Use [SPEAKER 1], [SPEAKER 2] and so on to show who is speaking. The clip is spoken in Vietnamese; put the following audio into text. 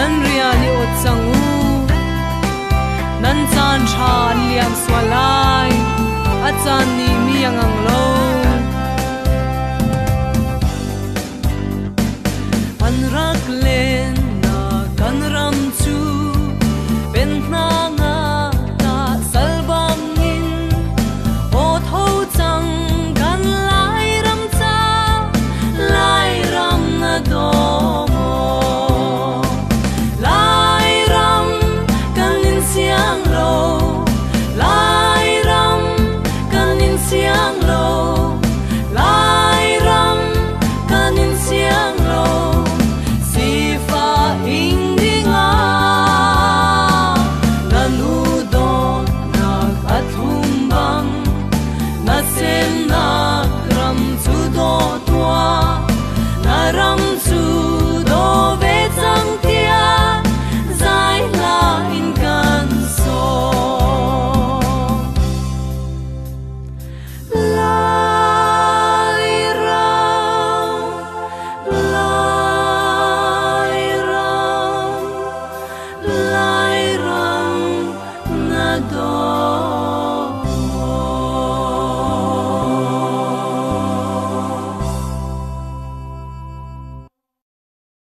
[SPEAKER 1] nan ria ni ot sang u nan chan tha liam.